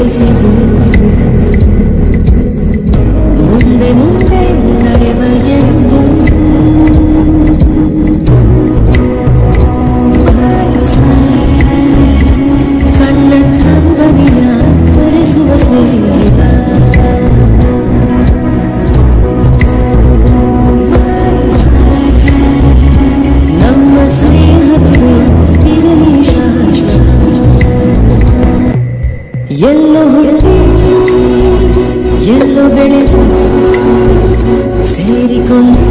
invisible. ಎಲ್ಲೋ ಬೆಳೆದು ಸೇರಿಕೊಂಡು